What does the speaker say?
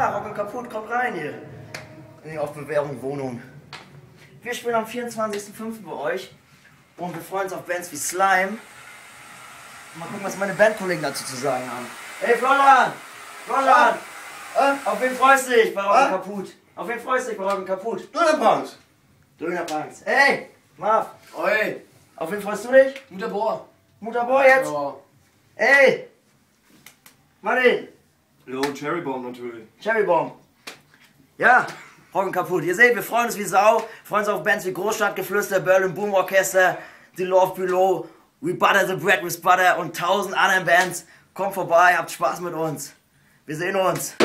Ah, Rock und Kaputt, kommt rein hier. In die Aufbewährung Wohnung. Wir spielen am 24.05. bei euch. Und wir freuen uns auf Bands wie Slime. Mal gucken, was meine Bandkollegen dazu zu sagen haben. Hey Florian! Florian! Äh? Auf wen freust du dich bei Rock und Ah? Kaputt? Auf wen freust du dich bei Rock und Kaputt? Dönerbanks. Dönerbanks. Hey! Marv! Oi, Auf wen freust du dich? Mutter Bohr. Mutterboy jetzt? Ja. Ey! Martin! Jo, Cherrybomb natürlich. Cherrybomb. Ja, Rocken kaputt. Ihr seht, wir freuen uns wie Sau. Freuen uns auf Bands wie Großstadtgeflüster, Berlin Boom Orchester, The Love Below, We Butter the Bread with Butter und tausend anderen Bands. Kommt vorbei, habt Spaß mit uns. Wir sehen uns.